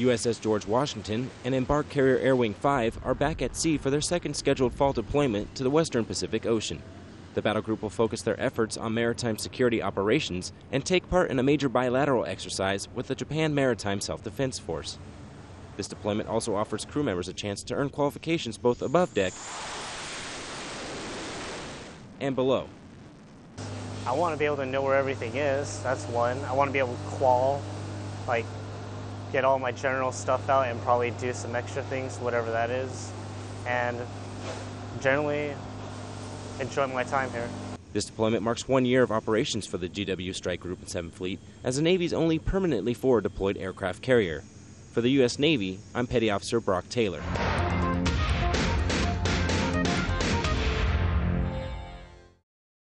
USS George Washington and Embark Carrier Air Wing 5 are back at sea for their second scheduled fall deployment to the western Pacific Ocean. The battle group will focus their efforts on maritime security operations and take part in a major bilateral exercise with the Japan Maritime Self Defense Force. This deployment also offers crew members a chance to earn qualifications both above deck and below. I want to be able to know where everything is. That's one. I want to be able to qual, like get all my general stuff out and probably do some extra things, whatever that is. And generally enjoy my time here. This deployment marks one year of operations for the GW Strike Group and 7th Fleet as the Navy's only permanently forward deployed aircraft carrier. For the U.S. Navy, I'm Petty Officer Brock Taylor.